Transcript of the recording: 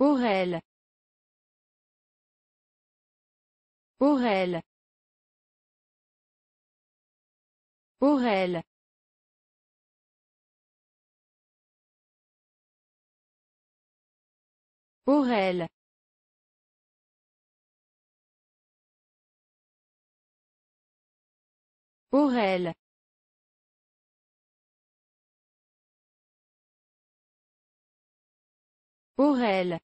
Aurel. Aurel. Aurel. Aurel. Aurel. Aurel.